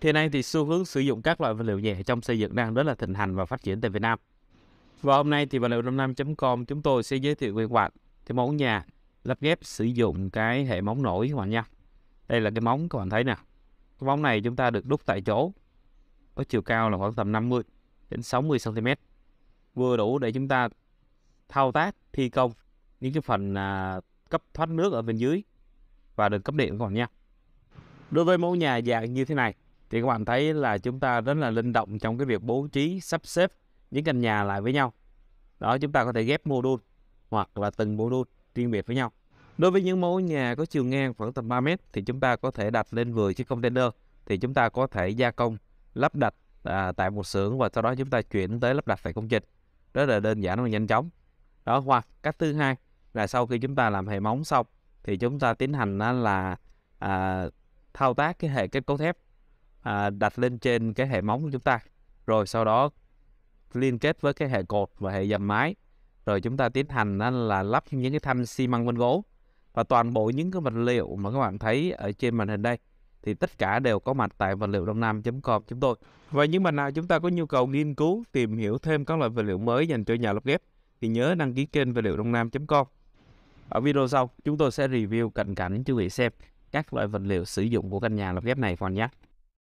Hiện nay thì xu hướng sử dụng các loại vật liệu nhẹ trong xây dựng đang rất là thịnh hành và phát triển tại Việt Nam. Và hôm nay thì vật liệu đông nam.com chúng tôi sẽ giới thiệu với các bạn cái mẫu nhà lắp ghép sử dụng cái hệ móng nổi các bạn nha. Đây là cái móng các bạn thấy nè. Cái móng này chúng ta được đúc tại chỗ. Có chiều cao là khoảng tầm 50 đến 60 cm. Vừa đủ để chúng ta thao tác thi công những cái phần à, cấp thoát nước ở bên dưới và được cấp điện các bạn nha. Đối với mẫu nhà dạng như thế này thì các bạn thấy là chúng ta rất là linh động trong cái việc bố trí sắp xếp những căn nhà lại với nhau. Đó chúng ta có thể ghép module hoặc là từng module riêng biệt với nhau. Đối với những mẫu nhà có chiều ngang khoảng tầm 3 mét thì chúng ta có thể đặt lên 10 chiếc container thì chúng ta có thể gia công lắp đặt à, tại một xưởng và sau đó chúng ta chuyển tới lắp đặt tại công trình rất là đơn giản và nhanh chóng đó hoặc cách thứ hai là sau khi chúng ta làm hệ móng xong thì chúng ta tiến hành là à, thao tác cái hệ kết cấu thép à, đặt lên trên cái hệ móng của chúng ta rồi sau đó liên kết với cái hệ cột và hệ dầm mái rồi chúng ta tiến hành là lắp những cái thanh xi măng vân gỗ và toàn bộ những cái vật liệu mà các bạn thấy ở trên màn hình đây thì tất cả đều có mặt tại vật liệu đông nam.com chúng tôi. Và những bạn nào chúng ta có nhu cầu nghiên cứu, tìm hiểu thêm các loại vật liệu mới dành cho nhà lắp ghép thì nhớ đăng ký kênh vật liệu đông nam.com. Ở video sau, chúng tôi sẽ review cận cảnh cho quý vị xem các loại vật liệu sử dụng của căn nhà lắp ghép này còn nhé.